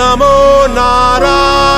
Namo Narayana.